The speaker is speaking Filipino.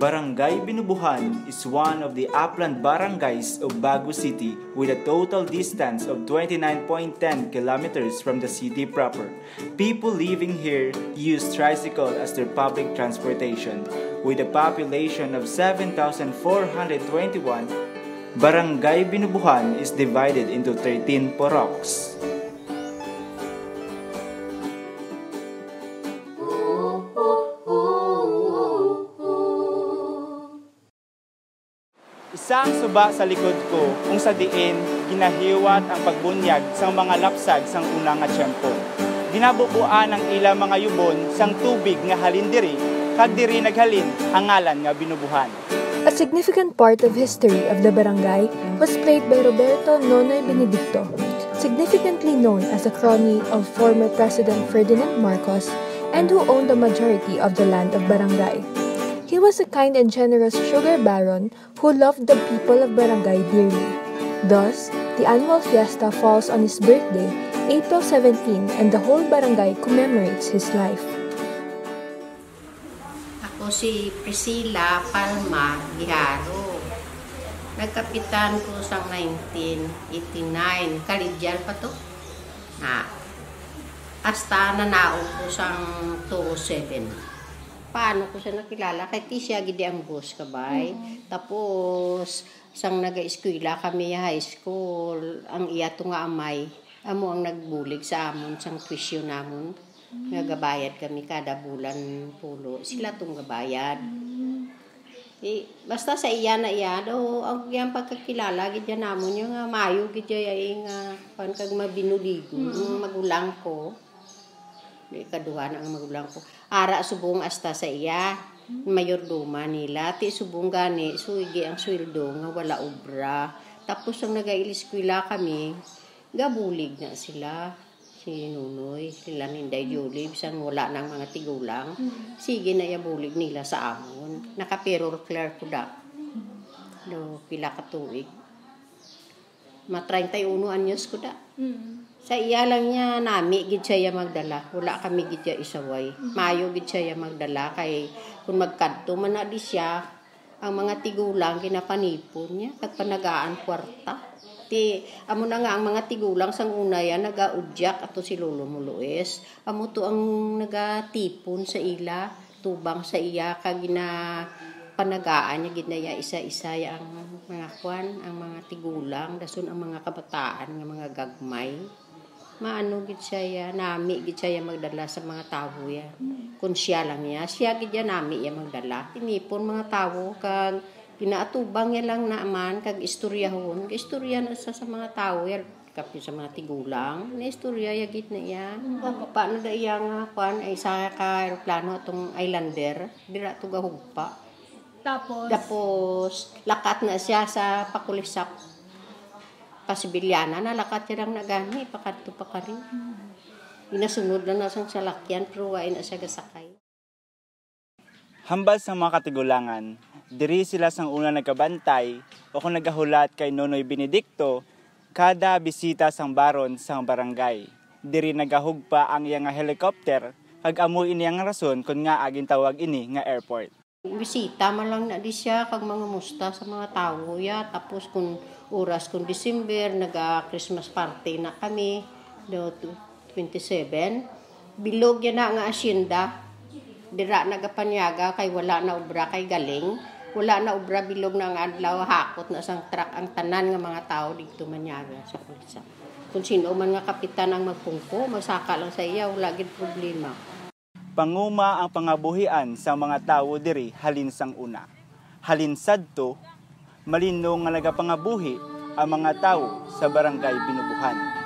Barangay Binubuhan is one of the upland barangays of Bagu City with a total distance of 29.10 kilometers from the city proper. People living here use tricycle as their public transportation. With a population of 7,421, Barangay Binubuhan is divided into 13 poroks. Isang suba sa likod ko kung sa diin ginahiwat ang pagbunyag sang mga lapsag sang unang nga tiyempo. Ginabubuan ang ila mga yubon sang tubig nga halin diri kag diri naghalin ang ngalan nga binubuhan. A significant part of history of the barangay was played by Roberto Nonoy Benedicto, significantly known as a crony of former President Ferdinand Marcos and who owned the majority of the land of barangay. Was a kind and generous sugar baron who loved the people of Barangay dearly. Thus, the annual fiesta falls on his birthday, April 17, and the whole barangay commemorates his life. Ako si Priscilla Palma Giharo. Nagkapitan ko sa 1989. Kalidyal pa to? Na. Hasta nanao ko sa 207 paano ko siya nakilala? Kay siya gidi ang boss kabay mm-hmm. tapos sang naga-eskwela kami high school. Ang iya to nga amay. Amo ang nagbulig sa amon sang tuition namon. Mm-hmm. nga gabayad kami kada bulan pulo. Sila tong gabayad. Mm-hmm. eh, basta sa iya na iya do ang yang pagkakilala gid namon. Yung nga mayo gid ay nga pan kag mabinuligo mm-hmm. magulang ko kaduha na ang magulang ko. Ara subong asta sa iya. Mayordoma nila. Ti subong gani. Suigi ang sweldo nga wala obra. Tapos ang nagailiskwila kami, gabulig na sila. Si Nunoy, sila Ninday Julie, bisan wala nang mga tigulang. Sige na yabulig nila sa amon. Nakapirol clear ko da. Do, pila ka tuig. Ma 31 anyos ko da. Mm. Sa iya lang niya nami gid siya magdala. Wala kami gid siya isaway. Mayo gid siya magdala kay kung magkadto man na di siya ang mga tigulang ginapanipon niya kag panagaan kwarta. Ti amo na nga ang mga tigulang sang una ya nagaudyak ato si Lolo Mulues. Amo to ang nagatipon sa ila, tubang sa iya kag gina panagaan niya gid na isa-isa ya ang mga kwan, ang mga tigulang, dason ang mga kabataan nga mga gagmay maano gid siya ya nami gid siya ya magdala sa mga tawo ya. Kun siya lang ya siya gid ya nami ya magdala. Tinipon mga tawo kag ginaatubang ya lang naaman kag istoryahon kag istorya na sa, sa mga tawo ya kapi sa mga tigulang. Na istorya ya gid na ya. Mm. paano da iya nga kwan ay sa ka aeroplano atong islander. Dira to gahugpa. Tapos? Tapos lakat na siya sa pakulisap pasibilyana na lakat lang nagani pakadto pa kari. Inasunod na nasang salakyan pero wain na siya gasakay. Hambal sa mga katigulangan, diri sila sang una nagkabantay o kung nagahulat kay Nonoy Benedicto kada bisita sang baron sang barangay. Diri nagahugpa ang iya nga helicopter kag amo ini ang rason kun nga agin tawag ini nga airport. Bisita man lang na di siya kag mga musta sa mga tawo ya tapos kung oras kung December, naga-Christmas party na kami, do 27. Bilog yan na nga asyenda, dira nagapanyaga kay wala na obra kay galing. Wala na obra bilog na nga adlaw hakot na sang truck ang tanan nga mga tao dito manyaga sa pulsa. Kung sino man nga kapitan ang magpungko, magsaka lang sa iya, wala gid problema. Panguma ang pangabuhian sa mga tao diri halin sang una. Halin sadto malinong nga nagapangabuhi ang mga tao sa barangay Binubuhan.